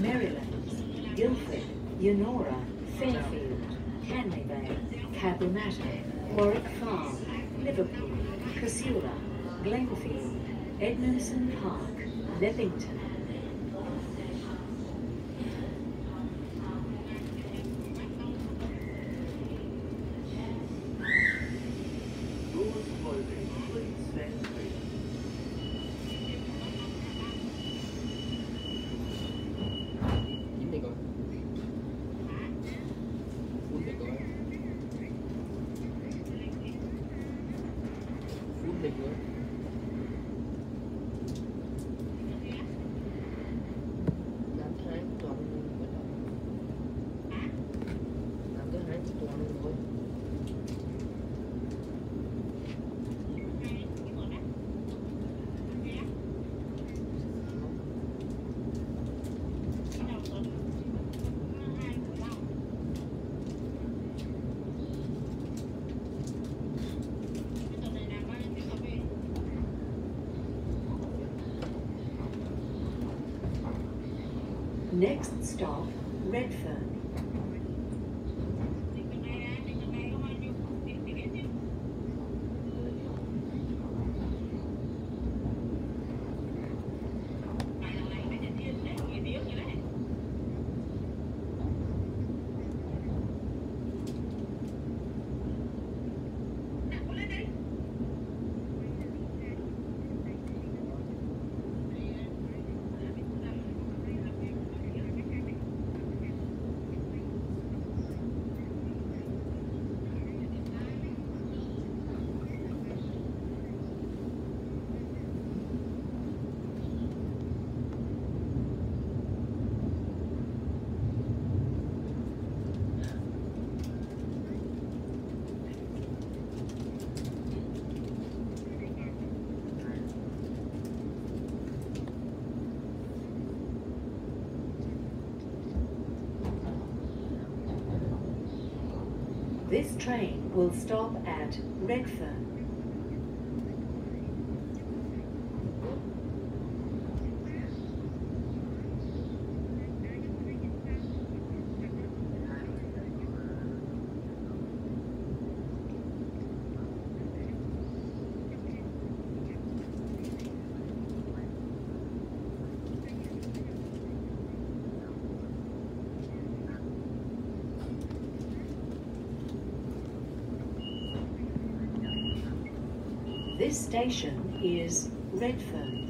Merrylands, Guildford, Yennora, Fairfield, Canley Vale, Cabramatta, Warwick Farm, Liverpool, Casula, Glenfield, Edmondson Park, Leppington. Take Next stop, Redfern. This train will stop at Redfern. This station is Redfern.